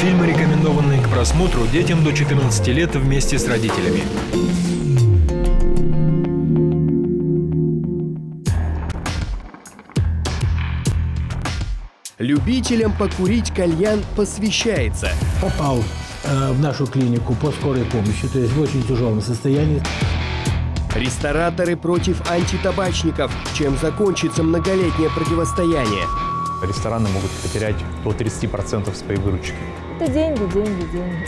Фильм рекомендованный к просмотру детям до 14 лет вместе с родителями. Любителям покурить кальян посвящается. Попал э, в нашу клинику по скорой помощи, то есть в очень тяжелом состоянии. Рестораторы против антитабачников. Чем закончится многолетнее противостояние? Рестораны могут потерять до 30% своей выручки. Это деньги, деньги, деньги.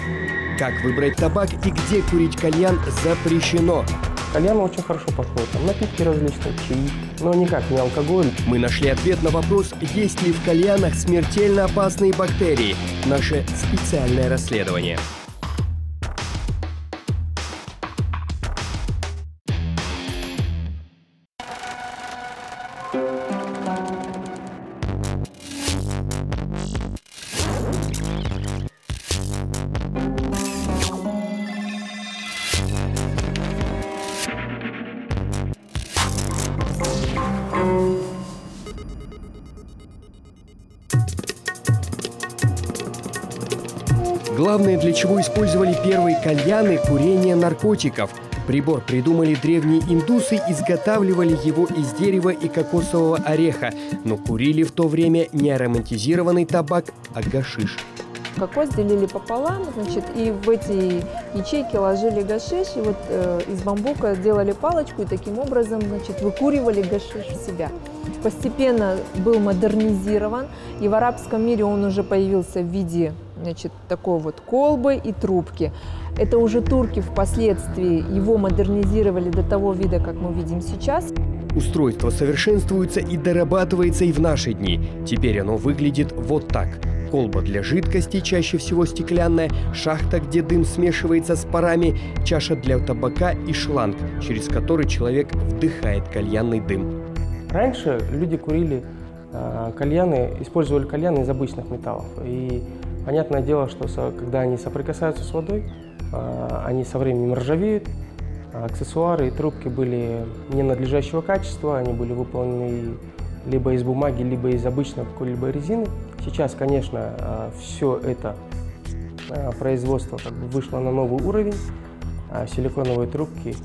Как выбрать табак и где курить кальян запрещено? Кальян очень хорошо подходит. Там напитки различные, чаи, но никак не алкоголь. Мы нашли ответ на вопрос, есть ли в кальянах смертельно опасные бактерии. Наше специальное расследование. Чего использовали первые кальяны – курение наркотиков. Прибор придумали древние индусы, изготавливали его из дерева и кокосового ореха, но курили в то время не ароматизированный табак, а гашиш. Кокос делили пополам, значит, и в эти ячейки ложили гашиш, и вот э, из бамбука делали палочку, и таким образом, значит, выкуривали гашиш в себя. Постепенно был модернизирован, и в арабском мире он уже появился в виде значит, такой вот колбы и трубки. Это уже турки впоследствии его модернизировали до того вида, как мы видим сейчас. Устройство совершенствуется и дорабатывается и в наши дни. Теперь оно выглядит вот так. Колба для жидкости, чаще всего стеклянная, шахта, где дым смешивается с парами, чаша для табака и шланг, через который человек вдыхает кальянный дым. Раньше люди курили э, кальяны, использовали кальяны из обычных металлов. И понятное дело, что когда они соприкасаются с водой, э, они со временем ржавеют. Аксессуары и трубки были ненадлежащего качества, они были выполнены либо из бумаги, либо из обычной какой-либо резины. Сейчас, конечно, все это производство как бы вышло на новый уровень. Силиконовые трубки,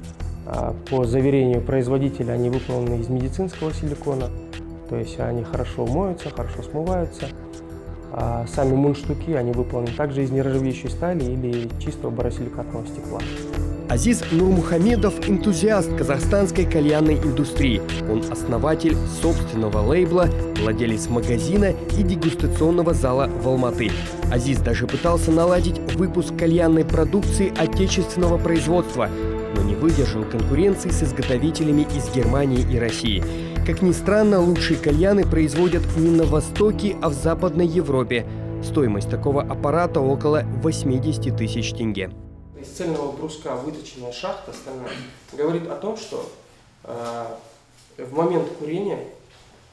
по заверению производителя, они выполнены из медицинского силикона. То есть они хорошо моются, хорошо смываются. А сами мундштуки, они выполнены также из нержавеющей стали или чистого боросиликатного стекла. Азиз Нурмухамедов – энтузиаст казахстанской кальянной индустрии. Он основатель собственного лейбла, владелец магазина и дегустационного зала в Алматы. Азиз даже пытался наладить выпуск кальянной продукции отечественного производства, но не выдержал конкуренции с изготовителями из Германии и России. Как ни странно, лучшие кальяны производят не на Востоке, а в Западной Европе. Стоимость такого аппарата около 80 тысяч тенге из цельного бруска выточенная шахта стальная говорит о том, что э, в момент курения,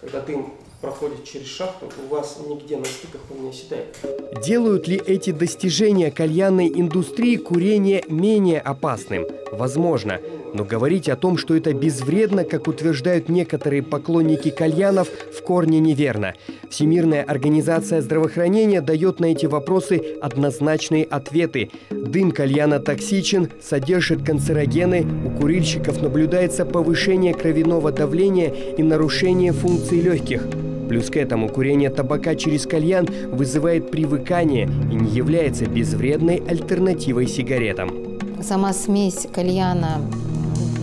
когда дым проходит через шахту, у вас нигде на стыках он не оседает. Делают ли эти достижения кальянной индустрии курение менее опасным? Возможно. Но говорить о том, что это безвредно, как утверждают некоторые поклонники кальянов, в корне неверно. Всемирная организация здравоохранения дает на эти вопросы однозначные ответы. Дым кальяна токсичен, содержит канцерогены, у курильщиков наблюдается повышение кровяного давления и нарушение функций легких. Плюс к этому курение табака через кальян вызывает привыкание и не является безвредной альтернативой сигаретам. Сама смесь кальяна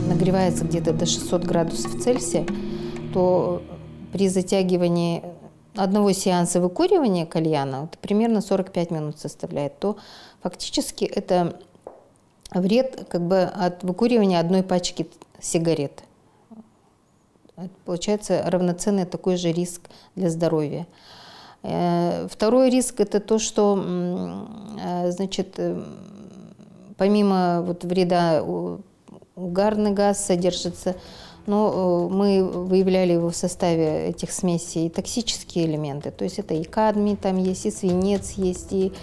нагревается где-то до 600 градусов Цельсия, то при затягивании одного сеанса выкуривания кальяна, это примерно 45 минут составляет, то фактически это вред как бы от выкуривания одной пачки сигарет. Получается равноценный такой же риск для здоровья. Э, второй риск это то, что э, значит, э, помимо вот вреда угарный газ содержится, но мы выявляли его в составе этих смесей токсические элементы. То есть это и кадмий там есть, и свинец есть, и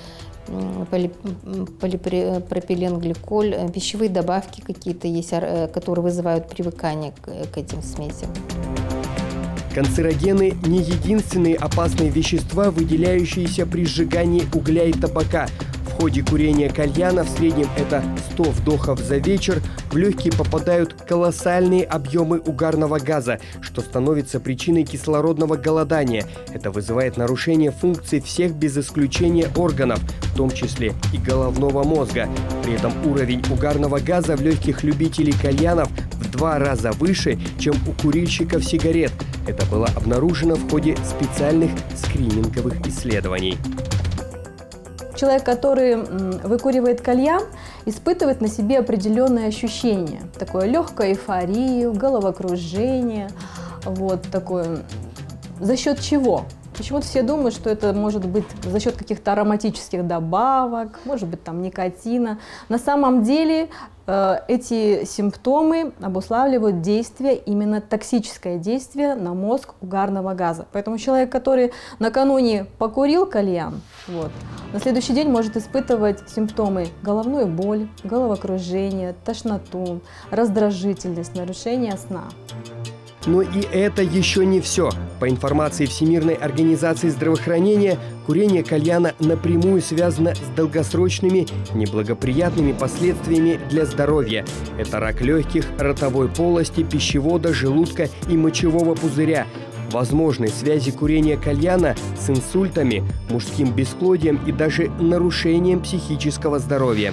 полипропиленгликоль, э, пищевые добавки какие-то есть, э, которые вызывают привыкание к, к этим смесям. Канцерогены – не единственные опасные вещества, выделяющиеся при сжигании угля и табака. Ходе курения кальяна в среднем это 100 вдохов за вечер, в легкие попадают колоссальные объемы угарного газа, что становится причиной кислородного голодания. Это вызывает нарушение функций всех без исключения органов, в том числе и головного мозга. При этом уровень угарного газа в легких любителей кальянов в два раза выше, чем у курильщиков сигарет. Это было обнаружено в ходе специальных скрининговых исследований. Человек, который выкуривает кальян, испытывает на себе определенные ощущения. Такое легкое эйфорию, головокружение, вот такое. За счет чего? Почему-то все думают, что это может быть за счет каких-то ароматических добавок, может быть там никотина. На самом деле э, эти симптомы обуславливают действие, именно токсическое действие на мозг угарного газа. Поэтому человек, который накануне покурил кальян, вот, на следующий день может испытывать симптомы головную боль, головокружение, тошноту, раздражительность, нарушение сна. Но и это еще не все. По информации Всемирной организации здравоохранения, курение кальяна напрямую связано с долгосрочными неблагоприятными последствиями для здоровья. Это рак легких, ротовой полости, пищевода, желудка и мочевого пузыря, возможной связи курения кальяна с инсультами, мужским бесплодием и даже нарушением психического здоровья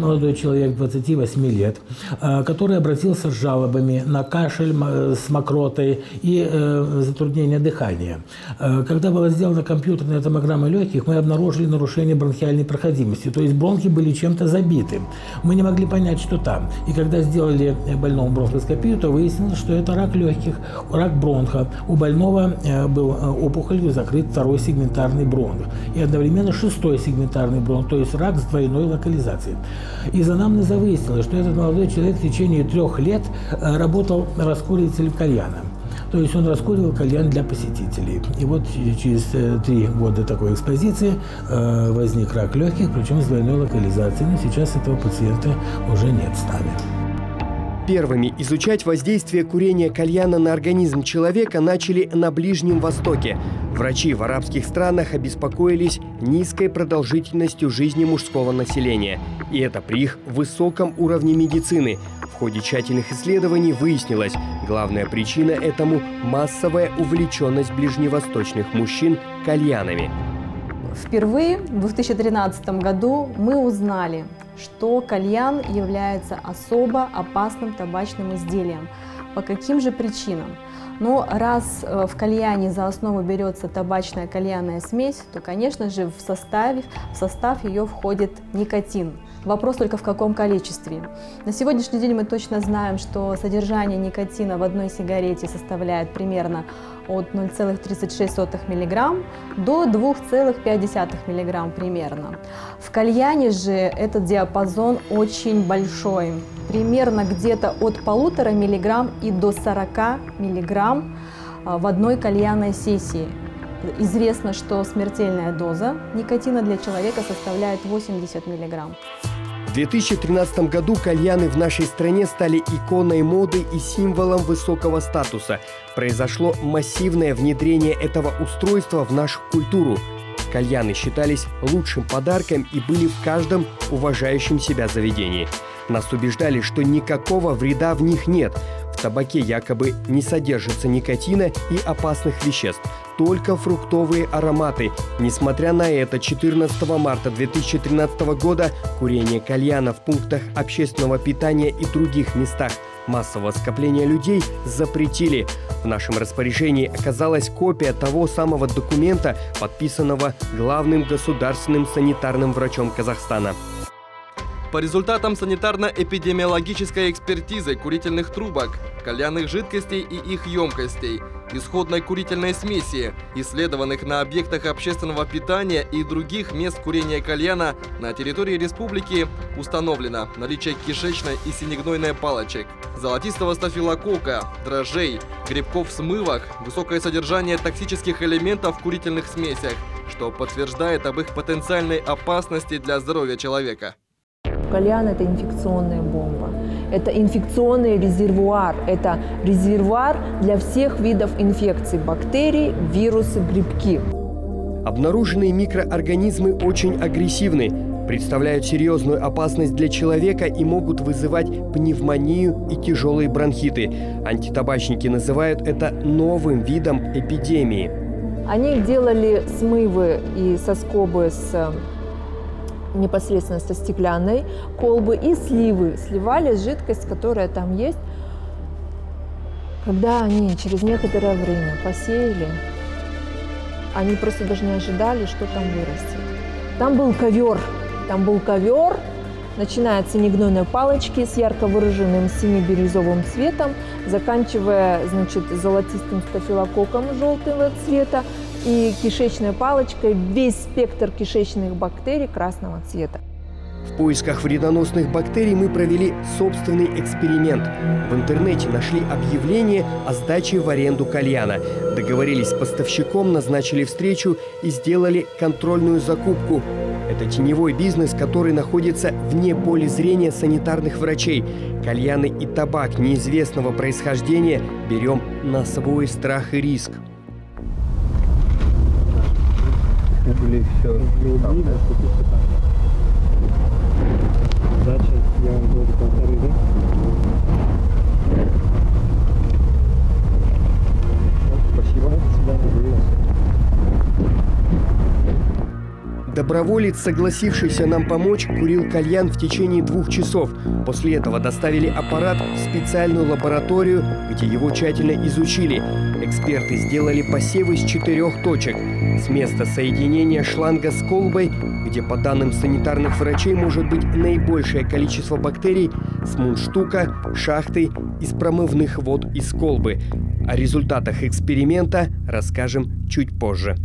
молодой человек 28 лет, э, который обратился с жалобами на кашель с мокротой и э, затруднение дыхания. Э, когда была сделана компьютерная томограмма легких, мы обнаружили нарушение бронхиальной проходимости, то есть бронхи были чем-то забиты. Мы не могли понять, что там. И когда сделали больному бронхоскопию, то выяснилось, что это рак легких, рак бронха. У больного был опухолью закрыт второй сегментарный бронх и одновременно шестой сегментарный бронх, то есть рак с двойной локализацией. Из анамнеза выяснилось, что этот молодой человек в течение трех лет э, работал раскуривателем кальяна. То есть он раскуривал кальян для посетителей. И вот через э, три года такой экспозиции э, возник рак легких, причем с двойной локализацией. Но сейчас этого пациента уже нет с нами. Первыми изучать воздействие курения кальяна на организм человека начали на Ближнем Востоке. Врачи в арабских странах обеспокоились низкой продолжительностью жизни мужского населения. И это при их высоком уровне медицины. В ходе тщательных исследований выяснилось, главная причина этому – массовая увлеченность ближневосточных мужчин кальянами. Впервые в 2013 году мы узнали, что кальян является особо опасным табачным изделием. По каким же причинам? Но раз э, в кальяне за основу берется табачная кальянная смесь, то, конечно же, в, составе, в состав ее входит никотин. Вопрос только в каком количестве. На сегодняшний день мы точно знаем, что содержание никотина в одной сигарете составляет примерно от 0,36 мг до 2,5 мг примерно. В кальяне же этот диапазон очень большой, примерно где-то от полутора миллиграмм и до 40 миллиграмм а, в одной кальянной сессии. Известно, что смертельная доза никотина для человека составляет 80 миллиграмм. В 2013 году кальяны в нашей стране стали иконой моды и символом высокого статуса. Произошло массивное внедрение этого устройства в нашу культуру. Кальяны считались лучшим подарком и были в каждом уважающем себя заведении. Нас убеждали, что никакого вреда в них нет. В табаке якобы не содержится никотина и опасных веществ только фруктовые ароматы. Несмотря на это, 14 марта 2013 года курение кальяна в пунктах общественного питания и других местах массового скопления людей запретили. В нашем распоряжении оказалась копия того самого документа, подписанного главным государственным санитарным врачом Казахстана. По результатам санитарно-эпидемиологической экспертизы курительных трубок, кальянных жидкостей и их емкостей, исходной курительной смеси, исследованных на объектах общественного питания и других мест курения кальяна на территории республики, установлено наличие кишечной и синегнойной палочек, золотистого стафилокока, дрожжей, грибков в смывах, высокое содержание токсических элементов в курительных смесях, что подтверждает об их потенциальной опасности для здоровья человека. Кальян – это инфекционная бомба. Это инфекционный резервуар. Это резервуар для всех видов инфекций, бактерий, вирусы, грибки. Обнаруженные микроорганизмы очень агрессивны, представляют серьезную опасность для человека и могут вызывать пневмонию и тяжелые бронхиты. Антитабачники называют это новым видом эпидемии. Они делали смывы и соскобы с э, непосредственно со стеклянной колбы и сливы. Сливали жидкость, которая там есть. Когда они через некоторое время посеяли, они просто даже не ожидали, что там вырастет. Там был ковер, там был ковер, начиная от синегнойной палочки с ярко выраженным сине-бирюзовым цветом, заканчивая, значит, золотистым стафилококком желтого цвета и кишечной палочкой весь спектр кишечных бактерий красного цвета. В поисках вредоносных бактерий мы провели собственный эксперимент. В интернете нашли объявление о сдаче в аренду кальяна. Договорились с поставщиком, назначили встречу и сделали контрольную закупку. Это теневой бизнес, который находится вне поля зрения санитарных врачей. Кальяны и табак неизвестного происхождения берем на свой страх и риск. Угли все. Дача, я вам говорю, полторы, да? Доброволец, согласившийся нам помочь, курил кальян в течение двух часов. После этого доставили аппарат в специальную лабораторию, где его тщательно изучили. Эксперты сделали посевы с четырех точек. С места соединения шланга с колбой, где, по данным санитарных врачей, может быть наибольшее количество бактерий, с мундштука, шахты, из промывных вод из колбы. О результатах эксперимента расскажем чуть позже.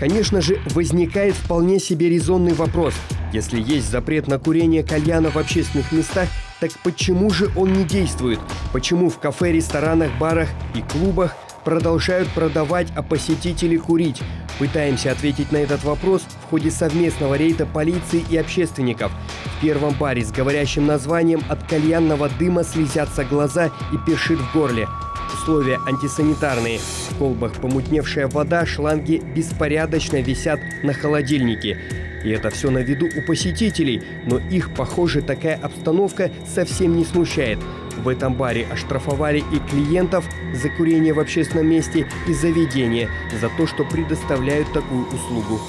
Конечно же, возникает вполне себе резонный вопрос. Если есть запрет на курение кальяна в общественных местах, так почему же он не действует? Почему в кафе, ресторанах, барах и клубах продолжают продавать, а посетители курить? Пытаемся ответить на этот вопрос в ходе совместного рейда полиции и общественников. В первом баре с говорящим названием «От кальянного дыма слезятся глаза и першит в горле». Условия антисанитарные. В колбах помутневшая вода, шланги беспорядочно висят на холодильнике. И это все на виду у посетителей, но их, похоже, такая обстановка совсем не смущает. В этом баре оштрафовали и клиентов за курение в общественном месте, и заведения за то, что предоставляют такую услугу.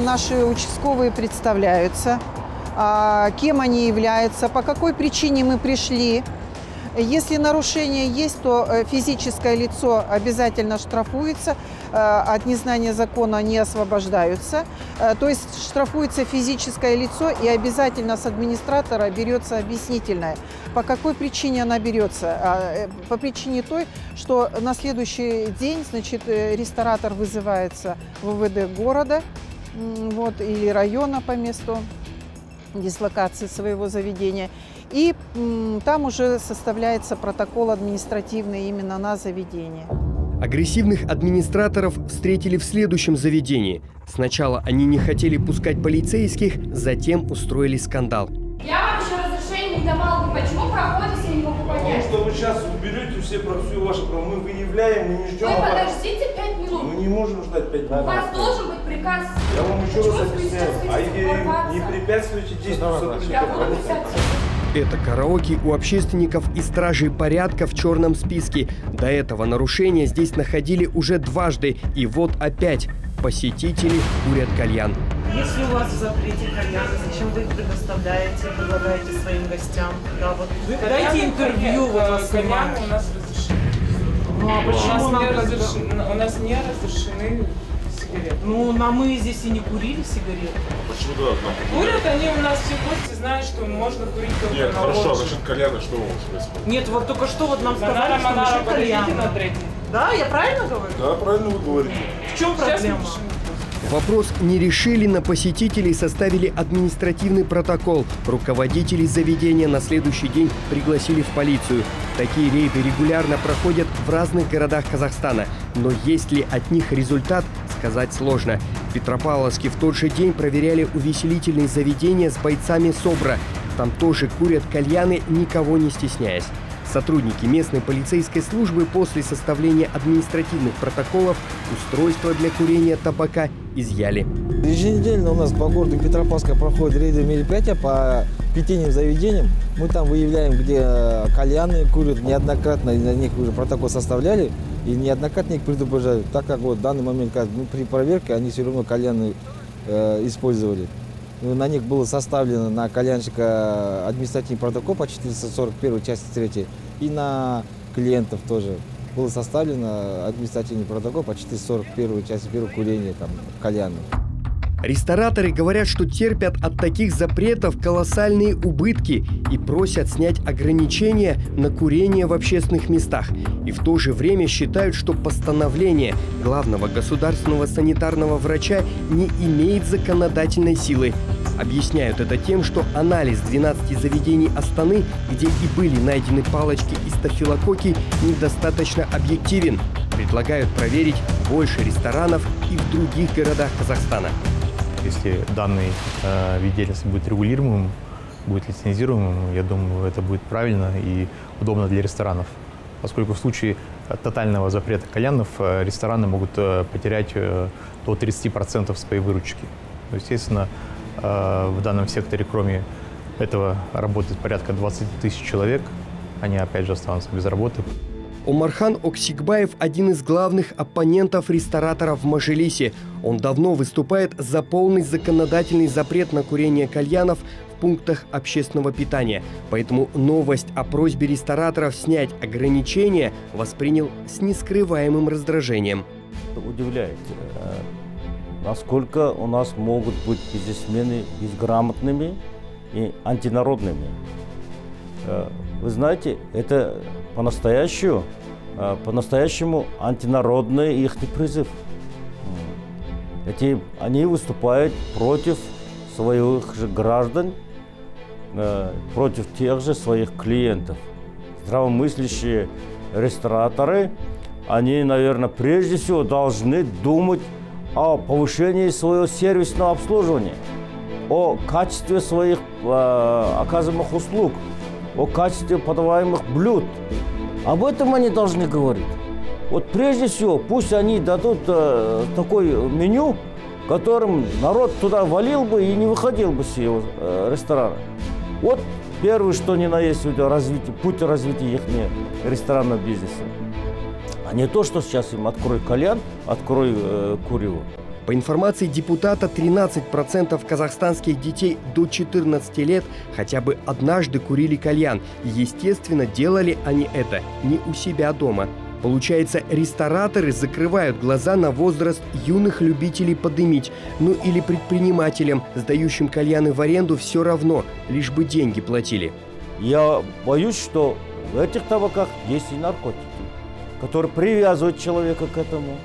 Наши участковые представляются, а, кем они являются, по какой причине мы пришли. Если нарушение есть, то э, физическое лицо обязательно штрафуется, э, от незнания закона не освобождаются. Э, то есть штрафуется физическое лицо и обязательно с администратора берется объяснительное. По какой причине она берется? А, по причине той, что на следующий день значит, ресторатор вызывается в ВВД города вот, или района по месту дислокации своего заведения. И там уже составляется протокол административный именно на заведение. Агрессивных администраторов встретили в следующем заведении. Сначала они не хотели пускать полицейских, затем устроили скандал. Я вам еще разрешение не давал. Вы почему проходите, я не могу понять? Потому что вы сейчас уберете все, про все ваши права. Мы выявляем, мы не ждем. Вы подождите пять минут. Мы не можем ждать пять минут. У вас должен быть приказ. Я вам еще Почему раз объясняю. А не препятствуйте действию Я сотрудников буду полиции. писать. Это караоке у общественников и стражей порядка в черном списке. До этого нарушения здесь находили уже дважды. И вот опять посетители курят кальян. Если у вас в запрете кальяны, зачем вы их предоставляете, предлагаете своим гостям? Да, вот вы дайте интервью, вот вас снимают. у нас разрешены. Ну а У почему нас, нам не тогда- разрешены, у нас не разрешены сигареты. Ну, на мы здесь и не курили сигареты. Почему должна Курят они у нас все гости знают, что можно курить только Нет, на хорошо, лоджии. насчет кальяна что у вас происходит? Нет, вот только что вот нам Манара, сказали, что Манара, насчет кальяна. Да, я правильно говорю? Да, правильно вы говорите. В чем Сейчас проблема? Вопрос не решили, на посетителей составили административный протокол. Руководителей заведения на следующий день пригласили в полицию. Такие рейды регулярно проходят в разных городах Казахстана. Но есть ли от них результат, сказать сложно. Петропавловске в тот же день проверяли увеселительные заведения с бойцами СОБРа. Там тоже курят кальяны, никого не стесняясь. Сотрудники местной полицейской службы после составления административных протоколов устройства для курения табака изъяли. Еженедельно у нас по городу Петропавловска проходят рейдовые мероприятия по питейным заведениям. Мы там выявляем, где кальяны курят. Неоднократно на них уже протокол составляли и неоднократно их предупреждают. Так как вот в данный момент как, ну, при проверке они все равно кальяны э, использовали. Ну, на них было составлено на кальянщика административный протокол по 441 части 3 и на клиентов тоже было составлено административный протокол по 441 части 1 курения там кальяна. Рестораторы говорят, что терпят от таких запретов колоссальные убытки и просят снять ограничения на курение в общественных местах. И в то же время считают, что постановление главного государственного санитарного врача не имеет законодательной силы. Объясняют это тем, что анализ 12 заведений Астаны, где и были найдены палочки и стафилококки, недостаточно объективен. Предлагают проверить больше ресторанов и в других городах Казахстана. Если данный э, вид деятельности будет регулируемым, будет лицензируемым, я думаю, это будет правильно и удобно для ресторанов. Поскольку в случае тотального запрета кальянов э, рестораны могут э, потерять э, до 30% своей выручки. Естественно, э, в данном секторе, кроме этого, работает порядка 20 тысяч человек. Они, опять же, останутся без работы. Омархан Оксикбаев – один из главных оппонентов рестораторов в Мажилисе. Он давно выступает за полный законодательный запрет на курение кальянов в пунктах общественного питания. Поэтому новость о просьбе рестораторов снять ограничения воспринял с нескрываемым раздражением. Удивляет, э, насколько у нас могут быть бизнесмены безграмотными и антинародными. Э, вы знаете, это по-настоящему, э, по-настоящему антинародный их призыв. Эти, они выступают против своих же граждан, э, против тех же своих клиентов. Здравомыслящие рестораторы, они, наверное, прежде всего должны думать о повышении своего сервисного обслуживания, о качестве своих э, оказываемых услуг – о качестве подаваемых блюд. Об этом они должны говорить. Вот прежде всего, пусть они дадут э, такое меню, которым народ туда валил бы и не выходил бы с его э, ресторана. Вот первое, что ни на есть развитие, путь развития их ресторанного бизнеса. А не то, что сейчас им открой кальян, открой э, курево. По информации депутата, 13% казахстанских детей до 14 лет хотя бы однажды курили кальян. Естественно, делали они это не у себя дома. Получается, рестораторы закрывают глаза на возраст юных любителей подымить. Ну или предпринимателям, сдающим кальяны в аренду, все равно, лишь бы деньги платили. Я боюсь, что в этих табаках есть и наркотики, которые привязывают человека к этому.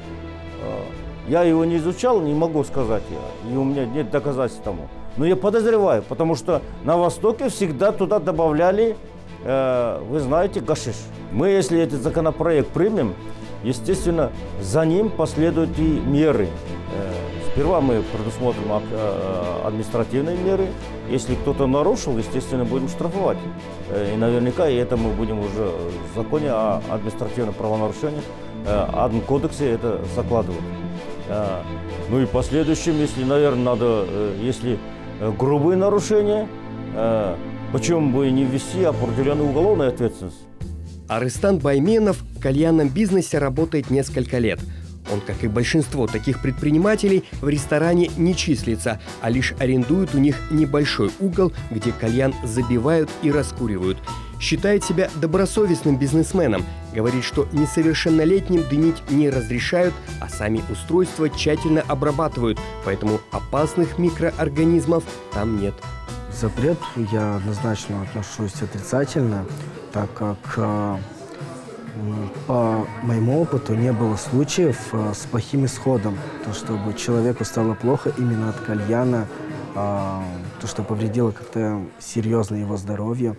А, я его не изучал, не могу сказать, и у меня нет доказательств тому. Но я подозреваю, потому что на Востоке всегда туда добавляли, вы знаете, гашиш. Мы, если этот законопроект примем, естественно, за ним последуют и меры. Э, сперва мы предусмотрим э, административные меры. Если кто-то нарушил, естественно, будем штрафовать. Э, и наверняка и это мы будем уже в законе о административном правонарушении, э, админкодексе это закладывать. Ну и последующим, если, наверное, надо, э, если э, грубые нарушения, э, почему бы не ввести определенную уголовную ответственность. Арестан Байменов в кальянном бизнесе работает несколько лет. Он, как и большинство таких предпринимателей, в ресторане не числится, а лишь арендует у них небольшой угол, где кальян забивают и раскуривают считает себя добросовестным бизнесменом, говорит, что несовершеннолетним дымить не разрешают, а сами устройства тщательно обрабатывают, поэтому опасных микроорганизмов там нет. Запрет я однозначно отношусь отрицательно, так как э, по моему опыту не было случаев э, с плохим исходом, то чтобы человеку стало плохо именно от кальяна, э, то что повредило как-то серьезно его здоровье.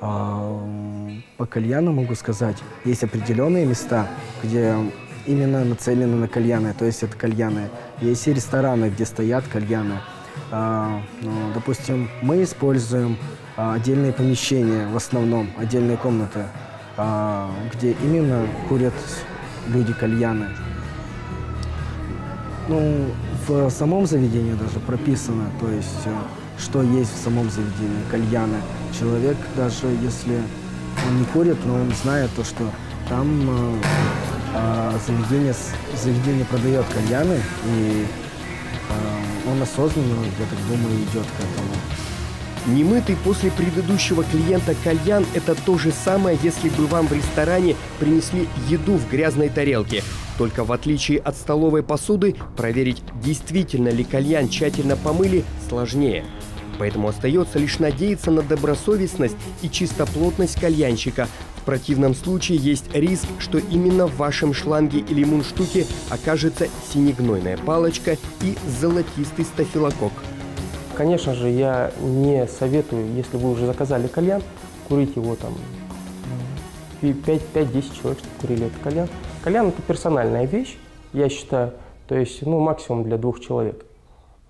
По кальяну могу сказать, есть определенные места, где именно нацелены на кальяны, то есть это кальяны. Есть и рестораны, где стоят кальяны. А, ну, допустим, мы используем а, отдельные помещения, в основном отдельные комнаты, а, где именно курят люди кальяны. Ну, в самом заведении даже прописано, то есть, э, что есть в самом заведении, кальяны. Человек, даже если он не курит, но он знает то, что там э, э, заведение, заведение продает кальяны, и он осознанно, я так думаю, идет к этому. Немытый после предыдущего клиента кальян – это то же самое, если бы вам в ресторане принесли еду в грязной тарелке. Только в отличие от столовой посуды, проверить, действительно ли кальян тщательно помыли, сложнее. Поэтому остается лишь надеяться на добросовестность и чистоплотность кальянщика. В противном случае есть риск, что именно в вашем шланге или мундштуке окажется синегнойная палочка и золотистый стафилококк. Конечно же, я не советую, если вы уже заказали кальян, курить его там 5-10 человек, чтобы курили этот кальян. Кальян – это персональная вещь, я считаю, то есть ну, максимум для двух человек.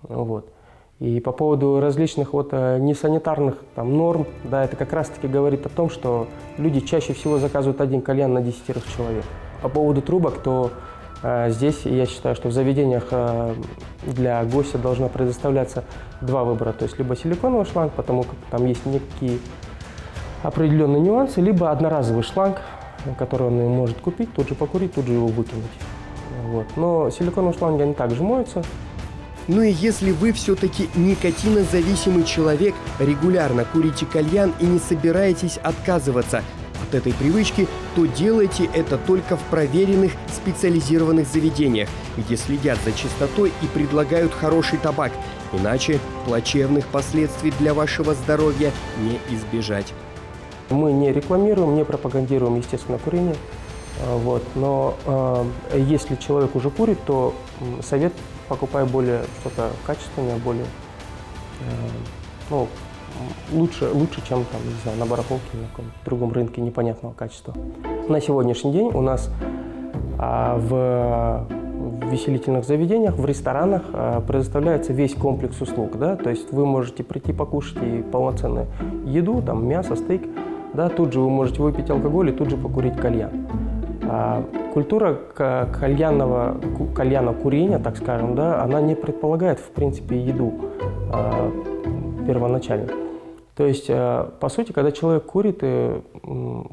Вот. И по поводу различных вот э, несанитарных там, норм, да, это как раз-таки говорит о том, что люди чаще всего заказывают один кальян на десятерых человек. По поводу трубок, то а, здесь я считаю, что в заведениях а, для гостя должно предоставляться два выбора. То есть либо силиконовый шланг, потому как там есть некие определенные нюансы, либо одноразовый шланг, который он может купить, тут же покурить, тут же его выкинуть. Вот. Но силиконовые шланги, они также моются. Ну и если вы все-таки никотинозависимый человек, регулярно курите кальян и не собираетесь отказываться от этой привычки, то делайте это только в проверенных специализированных заведениях, где следят за чистотой и предлагают хороший табак. Иначе плачевных последствий для вашего здоровья не избежать. Мы не рекламируем, не пропагандируем, естественно, курение. А, вот. Но э, если человек уже курит, то совет покупай более что-то качественное, более э, ну, лучше, лучше, чем там, не знаю, на барахолке, на каком другом рынке непонятного качества. На сегодняшний день у нас а, в, в веселительных заведениях, в ресторанах а, предоставляется весь комплекс услуг. Да? То есть вы можете прийти покушать и полноценную еду, там мясо, стейк, да, тут же вы можете выпить алкоголь и тут же покурить кальян. А, культура кальянного, кальяна курения, так скажем, да, она не предполагает, в принципе, еду а, первоначально. То есть, э, по сути, когда человек курит, и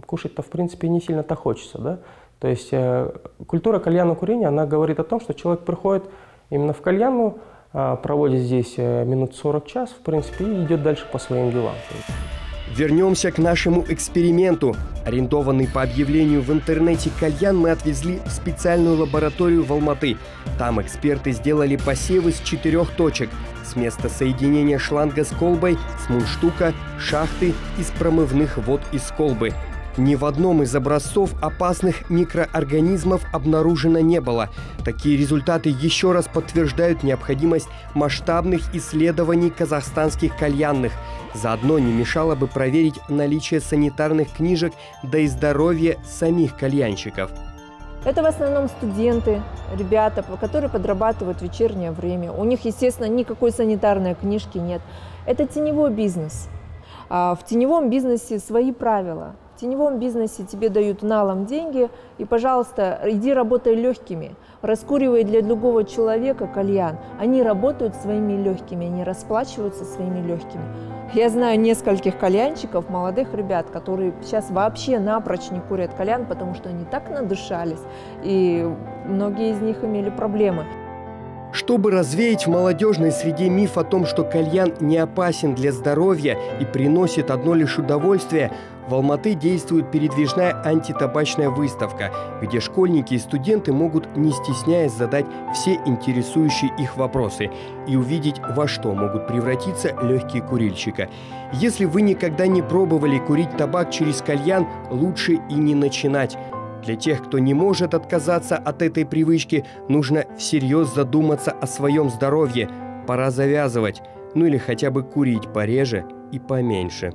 кушать-то, в принципе, не сильно-то хочется, да? То есть, э, культура кальяна курения, она говорит о том, что человек приходит именно в кальянную, а, проводит здесь э, минут 40 час, в принципе, и идет дальше по своим делам. Вернемся к нашему эксперименту. Арендованный по объявлению в интернете кальян мы отвезли в специальную лабораторию в Алматы. Там эксперты сделали посевы с четырех точек. С места соединения шланга с колбой, с мундштука, шахты из промывных вод из колбы – ни в одном из образцов опасных микроорганизмов обнаружено не было. Такие результаты еще раз подтверждают необходимость масштабных исследований казахстанских кальянных. Заодно не мешало бы проверить наличие санитарных книжек, да и здоровье самих кальянщиков. Это в основном студенты, ребята, которые подрабатывают вечернее время. У них, естественно, никакой санитарной книжки нет. Это теневой бизнес. А в теневом бизнесе свои правила – в теневом бизнесе тебе дают налом деньги, и, пожалуйста, иди работай легкими. Раскуривай для другого человека кальян. Они работают своими легкими, они расплачиваются своими легкими. Я знаю нескольких кальянчиков, молодых ребят, которые сейчас вообще напрочь не курят кальян, потому что они так надышались, и многие из них имели проблемы. Чтобы развеять в молодежной среде миф о том, что кальян не опасен для здоровья и приносит одно лишь удовольствие, в Алматы действует передвижная антитабачная выставка, где школьники и студенты могут, не стесняясь, задать все интересующие их вопросы и увидеть, во что могут превратиться легкие курильщика. Если вы никогда не пробовали курить табак через кальян, лучше и не начинать. Для тех, кто не может отказаться от этой привычки, нужно всерьез задуматься о своем здоровье. Пора завязывать, ну или хотя бы курить пореже и поменьше.